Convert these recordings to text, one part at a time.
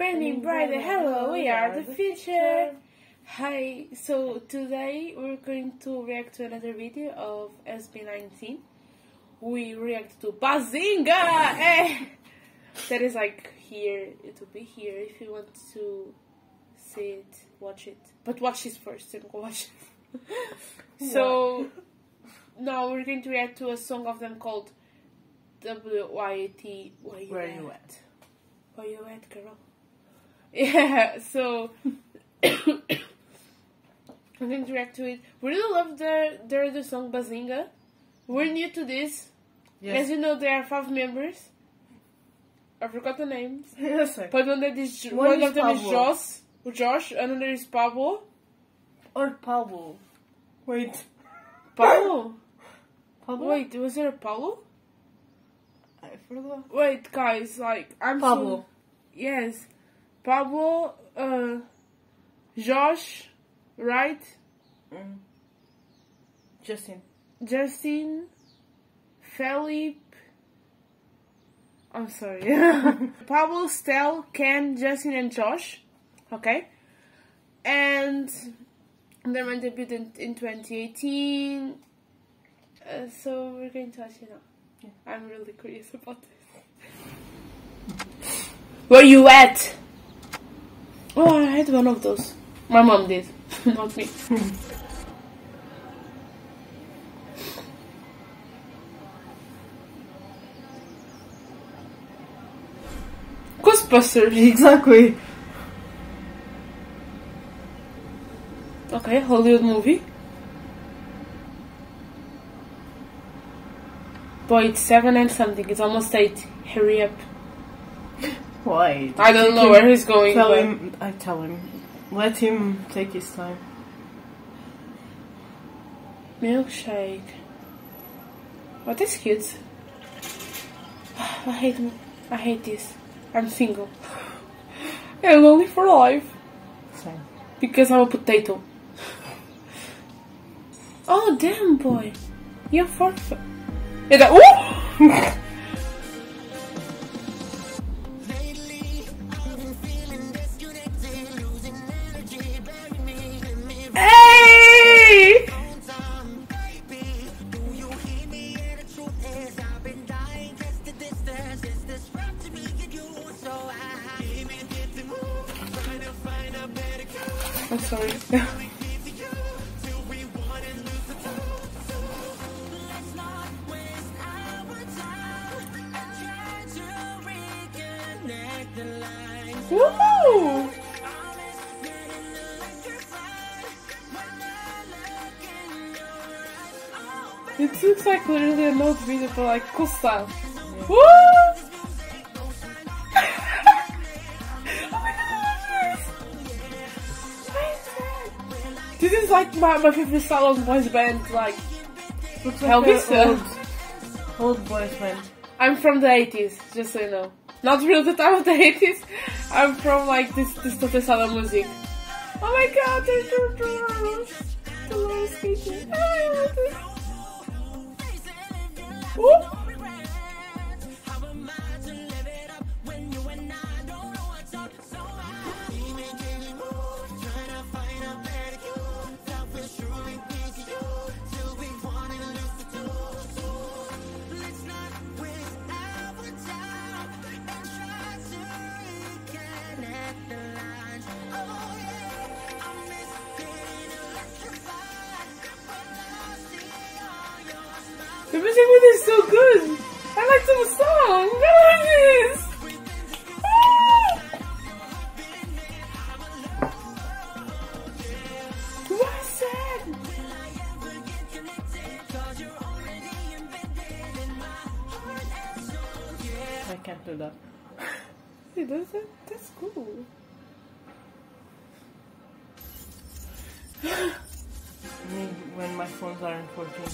Burning bright, hello, we are the future. Hi, so today we're going to react to another video of SB19. We react to Bazinga! Eh! That is like here, it will be here if you want to see it, watch it. But watch this first and go watch it. so, now we're going to react to a song of them called W-Y-T. Where you at? Where you at, girl? Yeah, so I'm going to react to it. We really love their their other song Bazinga. We're new to this. Yes. As you know, there are five members. I forgot the names. Yes, sir. But one, that is, One one is of them is Pablo. Josh, Josh, another is Pablo. Or Pablo. Wait. Pablo? Pablo? Wait, was there a Pablo? I forgot. Wait, guys, like, I'm so- Pablo. Yes. Pablo, uh, Josh, right? Mm. Justin. Justin, Felipe. I'm sorry. Pablo, Stell, Ken, Justin, and Josh. Okay. And they went debut in, in 2018. Uh, so we're going to watch it now. I'm really curious about this. Where you at? Oh, I had one of those. My mom did, not me. Ghostbusters. Exactly. Okay, Hollywood movie. Boy, it's seven and something. It's almost eight. Hurry up. Why? I don't know where he's going. Tell but- him. I tell him. Let him take his time. Milkshake. Oh, this cute. I hate me. I hate this. I'm single. and I'm only for life. Same. Because I'm a potato. oh, damn, boy. You're forfeit. Is that. Ooh! I'm sorry. Woo! It looks like literally a note video for like cool stuff. Woo! This! Is like my, my favorite style of boys band, like Looks Elvis, an uh, old, old boys band. I'm from the 80s, just so you know. Not real the time of the 80s. I'm from like this this of music. Oh my god, there's the drums. The roller skating. Oh, I love this. Woo! The music with is so good. I like the song. I love this. Ah! I can't do that. That's, that, that's cool. Phones aren't working.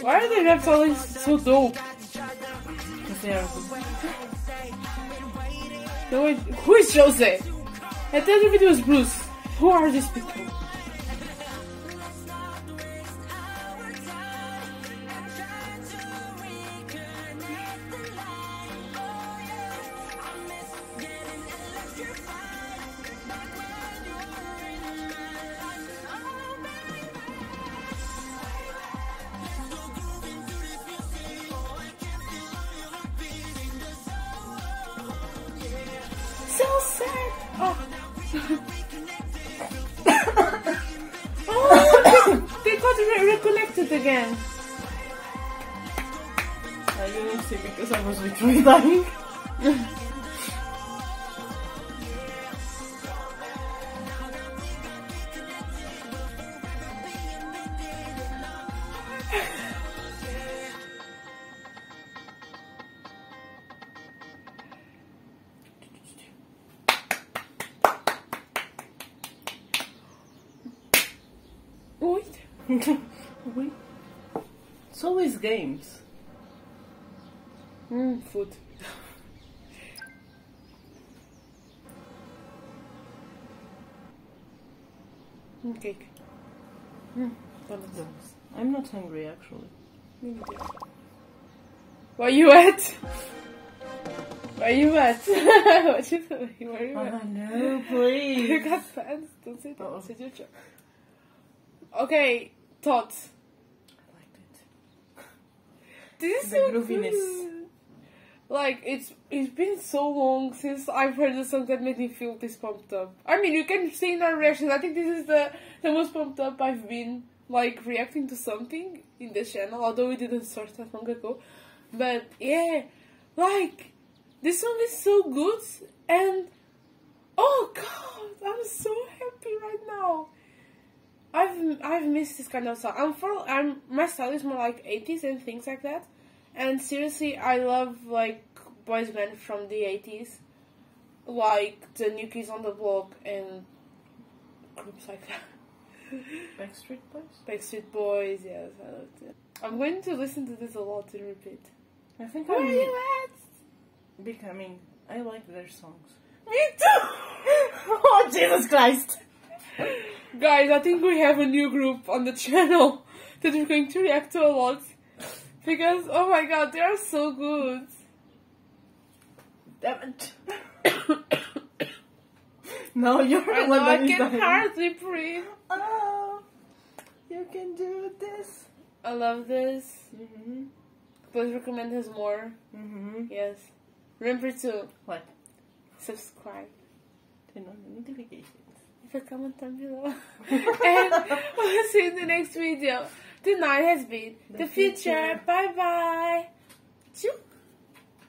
Why are they rap songs so dope? Because they are. No, wait, who is Jose? I thought the video was Bruce. Who are these people? Again. I didn't see because I was dying. Wait. Wait. It's always games. Mm, food. Mm, cake. Mm. I'm not hungry actually. Where you at? Where you at? what you doing? Where you at? Oh no, please. You got pants. Don't say that. Say your job. Okay, thoughts. I liked it. This is The so grooviness. good. Like it's it's been so long since I've heard a song that made me feel this pumped up. I mean, you can see in our reactions. I think this is the the most pumped up I've been like reacting to something in the channel. Although we didn't start that long ago, but yeah, like this song is so good and oh god, I'm so happy right now. I've I've missed this kind of song. I'm for I'm my style is more like 80s and things like that. And seriously, I love like boys band from the 80s, like the New Kids on the Block and groups like that. Backstreet Boys? Backstreet Boys, yes, I love it. I'm going to listen to this a lot in repeat. I think Where I'm are you at? becoming. I like their songs. Me too. oh Jesus Christ! Guys, I think we have a new group on the channel that we're going to react to a lot. Because, oh my god, they are so good. Damn it! no, you're I know one I can dying. hardly breathe. Oh, you can do this. I love this. Mhm. Please recommend us more. Mhm. Yes. Remember to What? subscribe. Turn on the notifications. Comment down below. and we'll see you in the next video. Tonight has been the, the future. future. Bye bye. Choo.